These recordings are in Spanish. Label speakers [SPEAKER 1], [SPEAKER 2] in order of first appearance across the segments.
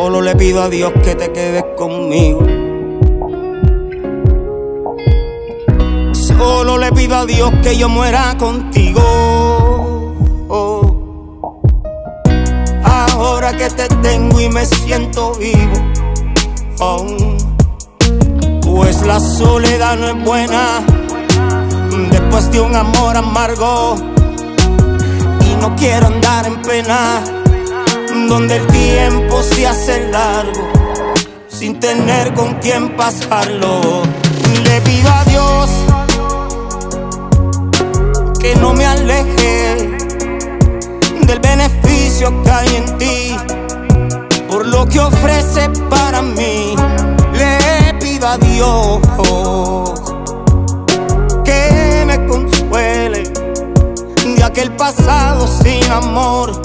[SPEAKER 1] Solo le pido a Dios que te quedes conmigo. Solo le pido a Dios que yo muera contigo. Ahora que te tengo y me siento vivo. Pues la soledad no es buena después de un amor amargo. Y no quiero andar en pena donde el tiempo se hace largo sin tener con quién pasarlo. Le pido a Dios que no me aleje del beneficio que hay en ti, por lo que ofrece para mí. Le pido a Dios que me consuele de aquel pasado sin amor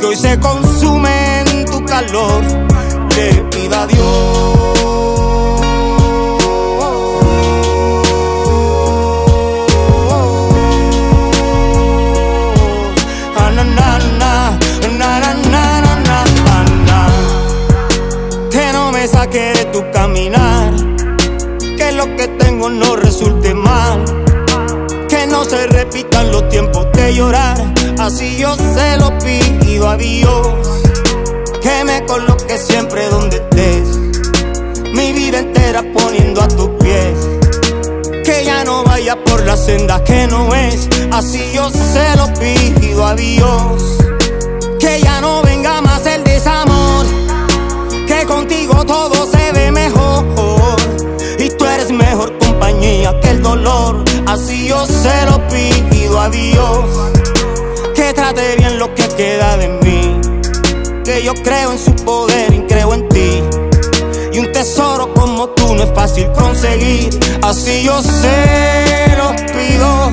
[SPEAKER 1] que hoy se tu calor. Le pido a Dios. Que no me saque de tu caminar, que lo que tengo no resulte mal, que no se repitan los tiempos de llorar, así yo se lo pido a Dios, me coloque siempre donde estés, mi vida entera poniendo a tus pies, que ya no vaya por la senda que no es, así yo se lo pido a Dios, que ya no creo en su poder y creo en ti. Y un tesoro como tú no es fácil conseguir. Así yo se lo pido.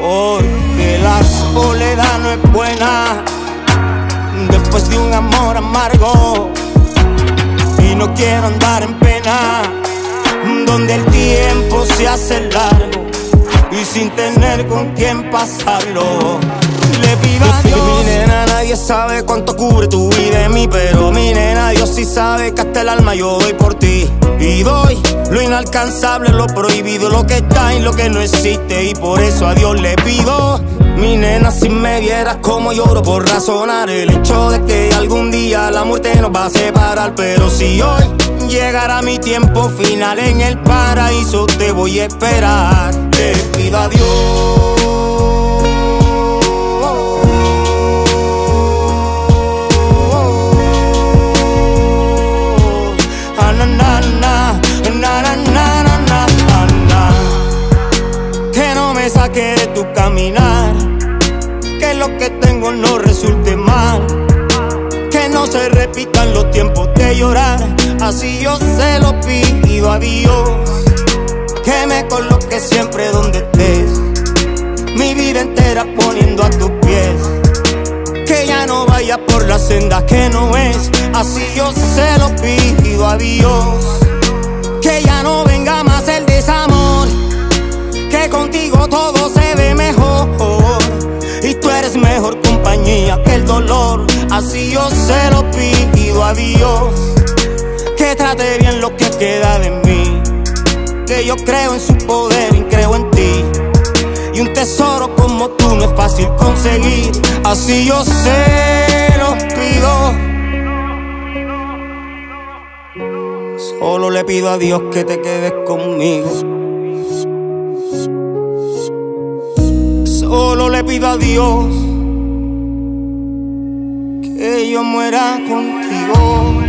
[SPEAKER 1] Porque la soledad no es buena. Después de un amor amargo. Y no quiero andar en pena. Donde el tiempo se hace largo y sin tener con quién pasarlo. Le pido a Dios. Mi nena, nadie sabe cuánto cubre tu vida de mí, pero mi nena, Dios sí sabe que hasta el alma yo doy por ti. Y doy lo inalcanzable, lo prohibido, lo que está y lo que no existe. Y por eso a Dios le pido. Mi nena, si me vieras como lloro por razonar el hecho de que algún día la muerte nos va a separar. Pero si hoy llegará mi tiempo final en el paraíso, te voy a esperar. Le pido a Dios. Tengo no resulte mal, que no se repitan los tiempos de llorar, así yo se lo pido a Dios, que me coloque siempre donde estés, mi vida entera poniendo a tus pies, que ya no vaya por la senda que no es, así yo se lo pido a Dios, que ya no venga más el desamor, que contigo todo se mejor compañía que el dolor, así yo se lo pido a Dios, que trate bien lo que queda de mí, que yo creo en su poder y creo en ti. Y un tesoro como tú no es fácil conseguir, así yo se lo pido. Solo le pido a Dios que te quedes conmigo. Solo le pido a Dios ellos mueran contigo.